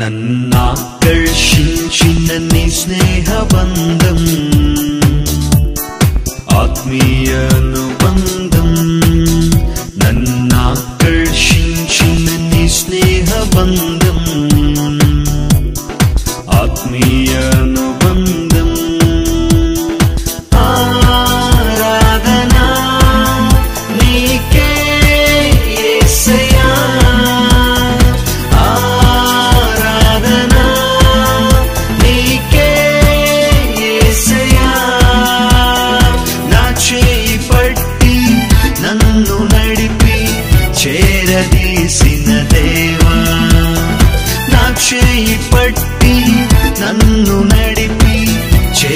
నన్నాకర్షించిన నీ స్నేహబంధం ఆత్మీయ అనుబంధం నన్నాకర్షించిన నీ స్నేహబంధం ఆత్మీయ చేరదీసిన దేవా నా చేయి పట్టి నన్ను నడిపి చే